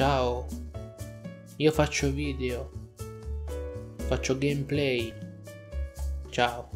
Ciao. Io faccio video. Faccio gameplay. Ciao.